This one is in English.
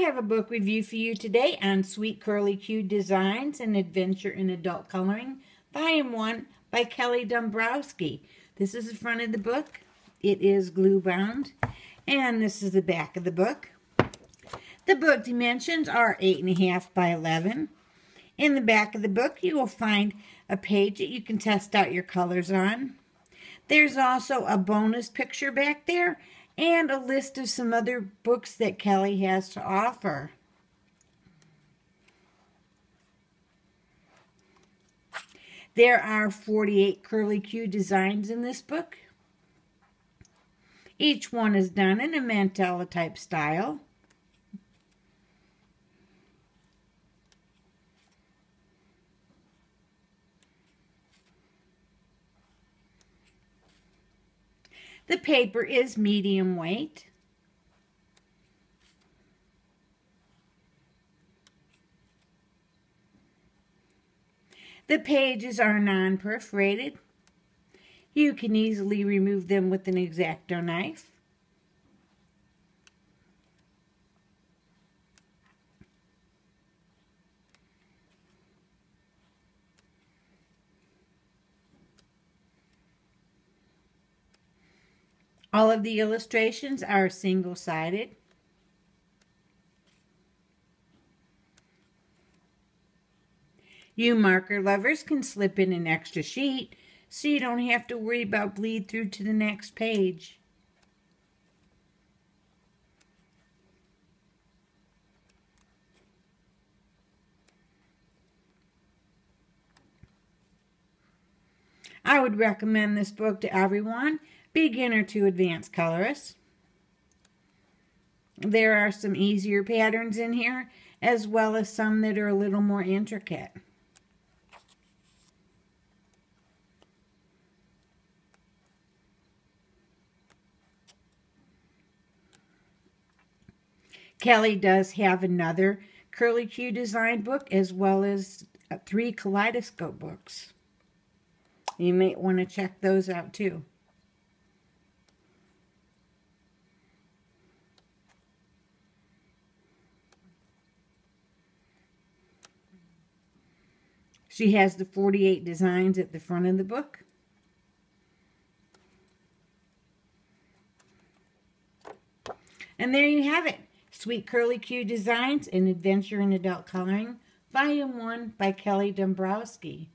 have a book review for you today on Sweet Curly Cue Designs and Adventure in Adult Coloring, Volume 1 by Kelly Dombrowski. This is the front of the book. It is glue bound. And this is the back of the book. The book dimensions are 8.5 by 11. In the back of the book, you will find a page that you can test out your colors on. There's also a bonus picture back there and a list of some other books that Kelly has to offer. There are 48 Curly Cue designs in this book. Each one is done in a Mandala type style. The paper is medium weight. The pages are non-perforated. You can easily remove them with an X-Acto knife. All of the illustrations are single-sided. You marker lovers can slip in an extra sheet so you don't have to worry about bleed through to the next page. I would recommend this book to everyone beginner to advanced colorist. There are some easier patterns in here, as well as some that are a little more intricate. Kelly does have another Curly Cue design book as well as three kaleidoscope books. You might want to check those out too. She has the 48 designs at the front of the book. And there you have it. Sweet Curly Cue Designs An Adventure in Adult Coloring, Volume 1 by Kelly Dombrowski.